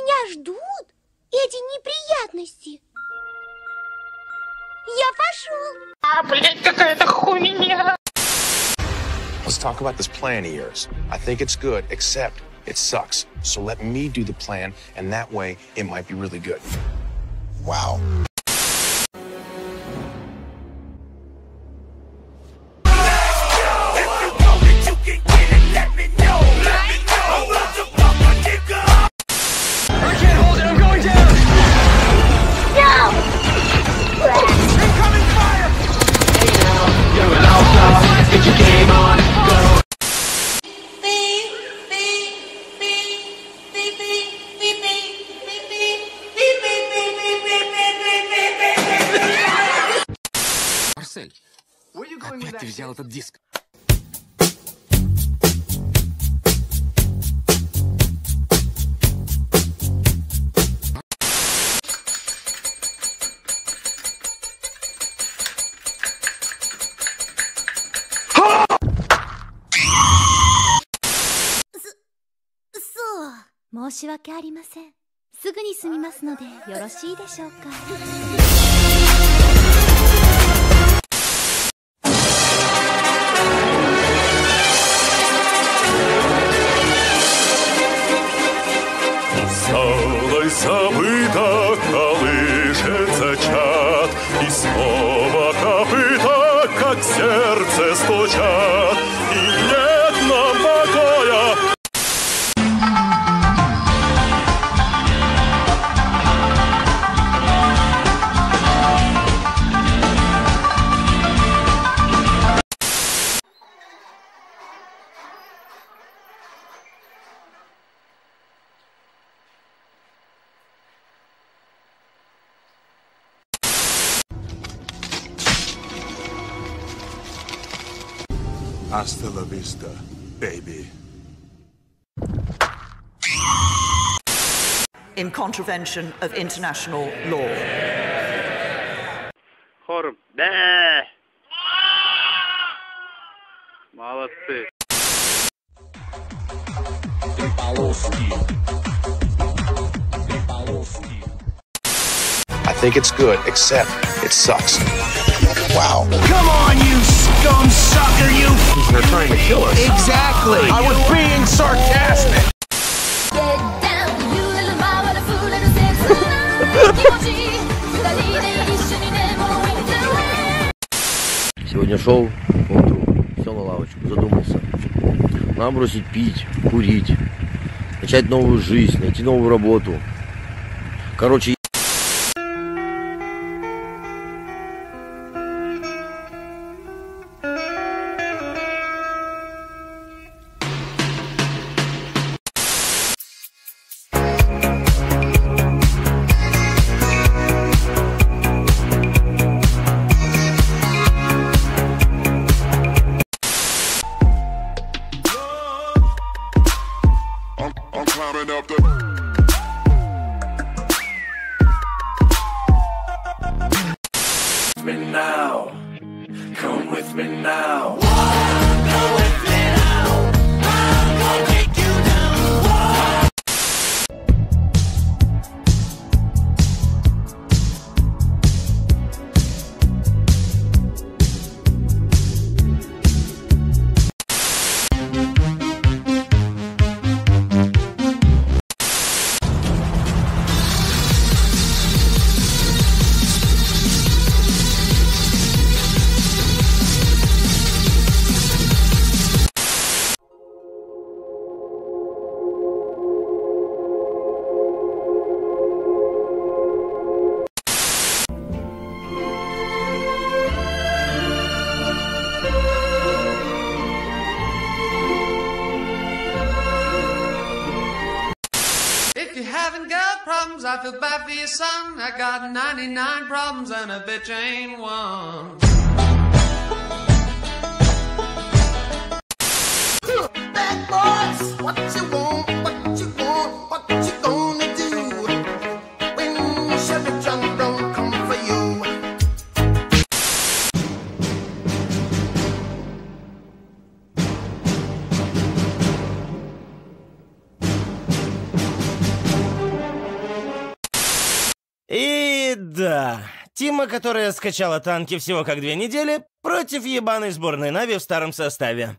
меня ждут эти неприятности. Я пошел. А, блядь, какая-то хуйня. Let's talk about this plan of yours. I think it's good, except it sucks. So let me do the plan, and that way it might be really good. Wow. опять ты взял этот диск.そう申し訳ありませんすぐに済みますのでよろしいでしょうか сердце стучат, Hasta la vista, baby. in contravention of international law. Хором. Да. Молодцы. I think it's good, except it sucks. Wow. Come on, you scum sucker, you. They're trying to kill us. Exactly. I was being sarcastic. Сегодня шел утру, сел на лавочку, задумался. Надо бросить пить, курить, начать новую жизнь, найти новую работу. Короче, up the. me now. Come with me now. If you haven't got problems, I feel bad for your son. I got 99 problems and a bitch ain't one. И да, Тима, которая скачала танки всего как две недели, против ебаной сборной Нави в старом составе.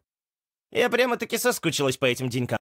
Я прямо-таки соскучилась по этим денькам.